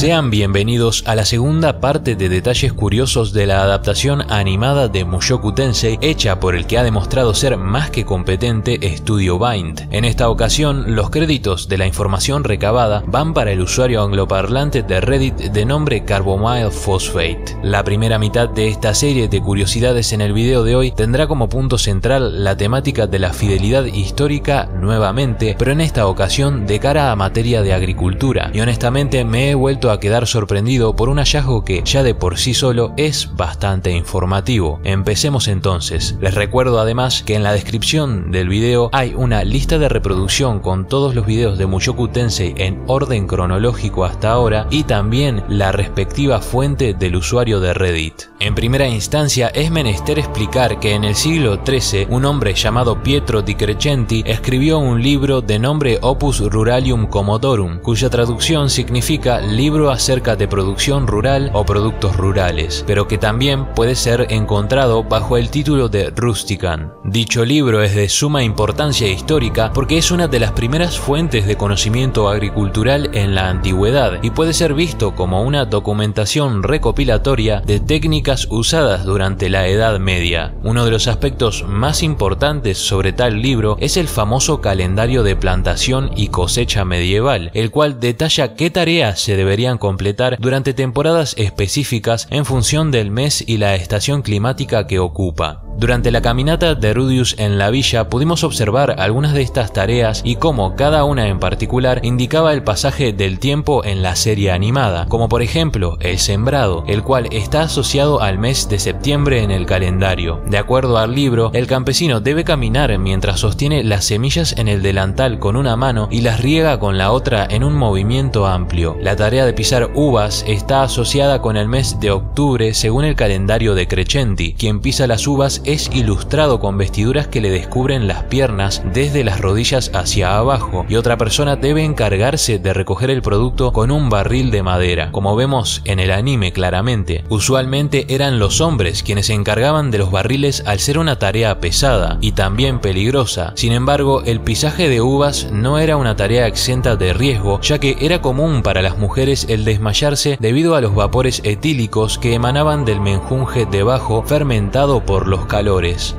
Sean bienvenidos a la segunda parte de detalles curiosos de la adaptación animada de Mushoku Tensei hecha por el que ha demostrado ser más que competente Studio Bind. En esta ocasión, los créditos de la información recabada van para el usuario angloparlante de Reddit de nombre Carbomile Phosphate. La primera mitad de esta serie de curiosidades en el video de hoy tendrá como punto central la temática de la fidelidad histórica nuevamente, pero en esta ocasión de cara a materia de agricultura. Y honestamente me he vuelto a quedar sorprendido por un hallazgo que ya de por sí solo es bastante informativo. Empecemos entonces. Les recuerdo además que en la descripción del video hay una lista de reproducción con todos los videos de Mushoku Tensei en orden cronológico hasta ahora y también la respectiva fuente del usuario de Reddit. En primera instancia es menester explicar que en el siglo XIII un hombre llamado Pietro di Crescenti escribió un libro de nombre Opus Ruralium Commodorum, cuya traducción significa libro acerca de producción rural o productos rurales, pero que también puede ser encontrado bajo el título de Rustican. Dicho libro es de suma importancia histórica porque es una de las primeras fuentes de conocimiento agricultural en la antigüedad y puede ser visto como una documentación recopilatoria de técnicas usadas durante la Edad Media. Uno de los aspectos más importantes sobre tal libro es el famoso calendario de plantación y cosecha medieval, el cual detalla qué tareas se deberían completar durante temporadas específicas en función del mes y la estación climática que ocupa. Durante la caminata de Rudius en la villa pudimos observar algunas de estas tareas y cómo cada una en particular indicaba el pasaje del tiempo en la serie animada, como por ejemplo el sembrado, el cual está asociado al mes de septiembre en el calendario. De acuerdo al libro, el campesino debe caminar mientras sostiene las semillas en el delantal con una mano y las riega con la otra en un movimiento amplio. La tarea de pisar uvas está asociada con el mes de octubre según el calendario de Crescenti. Quien pisa las uvas es ilustrado con vestiduras que le descubren las piernas desde las rodillas hacia abajo y otra persona debe encargarse de recoger el producto con un barril de madera, como vemos en el anime claramente. Usualmente eran los hombres quienes se encargaban de los barriles al ser una tarea pesada y también peligrosa. Sin embargo, el pisaje de uvas no era una tarea exenta de riesgo, ya que era común para las mujeres el desmayarse debido a los vapores etílicos que emanaban del menjunje debajo fermentado por los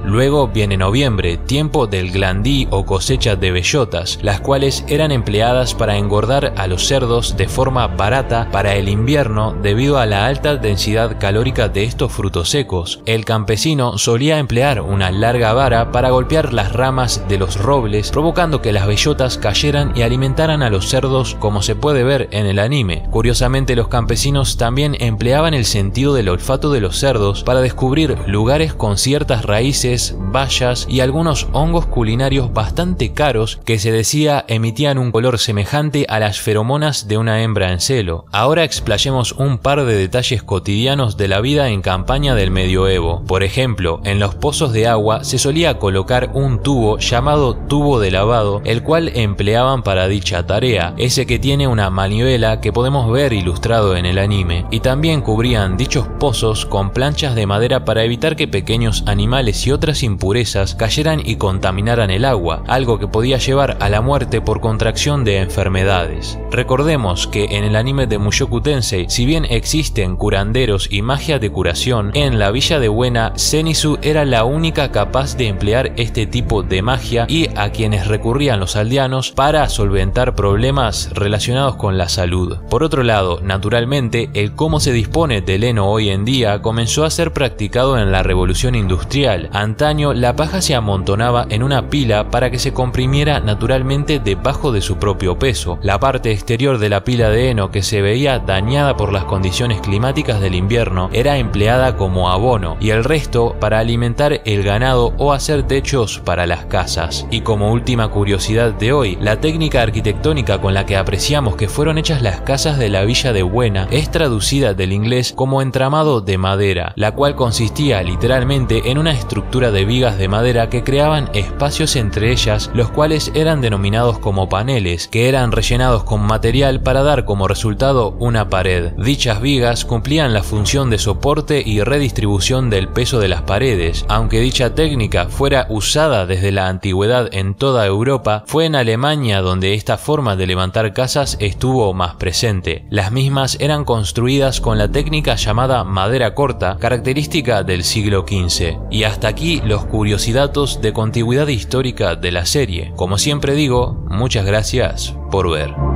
Luego viene noviembre, tiempo del glandí o cosecha de bellotas, las cuales eran empleadas para engordar a los cerdos de forma barata para el invierno debido a la alta densidad calórica de estos frutos secos. El campesino solía emplear una larga vara para golpear las ramas de los robles, provocando que las bellotas cayeran y alimentaran a los cerdos como se puede ver en el anime. Curiosamente los campesinos también empleaban el sentido del olfato de los cerdos para descubrir lugares con cierta raíces, bayas y algunos hongos culinarios bastante caros que se decía emitían un color semejante a las feromonas de una hembra en celo. Ahora explayemos un par de detalles cotidianos de la vida en campaña del medioevo. Por ejemplo, en los pozos de agua se solía colocar un tubo llamado tubo de lavado, el cual empleaban para dicha tarea, ese que tiene una manivela que podemos ver ilustrado en el anime, y también cubrían dichos pozos con planchas de madera para evitar que pequeños animales y otras impurezas cayeran y contaminaran el agua, algo que podía llevar a la muerte por contracción de enfermedades. Recordemos que en el anime de Mushoku Tensei, si bien existen curanderos y magia de curación, en la villa de Buena, Zenitsu era la única capaz de emplear este tipo de magia y a quienes recurrían los aldeanos para solventar problemas relacionados con la salud. Por otro lado, naturalmente, el cómo se dispone del heno hoy en día comenzó a ser practicado en la revolución industrial Antaño la paja se amontonaba en una pila para que se comprimiera naturalmente debajo de su propio peso. La parte exterior de la pila de heno que se veía dañada por las condiciones climáticas del invierno era empleada como abono y el resto para alimentar el ganado o hacer techos para las casas. Y como última curiosidad de hoy, la técnica arquitectónica con la que apreciamos que fueron hechas las casas de la villa de Buena es traducida del inglés como entramado de madera, la cual consistía literalmente en una estructura de vigas de madera que creaban espacios entre ellas, los cuales eran denominados como paneles, que eran rellenados con material para dar como resultado una pared. Dichas vigas cumplían la función de soporte y redistribución del peso de las paredes. Aunque dicha técnica fuera usada desde la antigüedad en toda Europa, fue en Alemania donde esta forma de levantar casas estuvo más presente. Las mismas eran construidas con la técnica llamada madera corta, característica del siglo XV. Y hasta aquí los curiosidades de contigüidad histórica de la serie. Como siempre digo, muchas gracias por ver.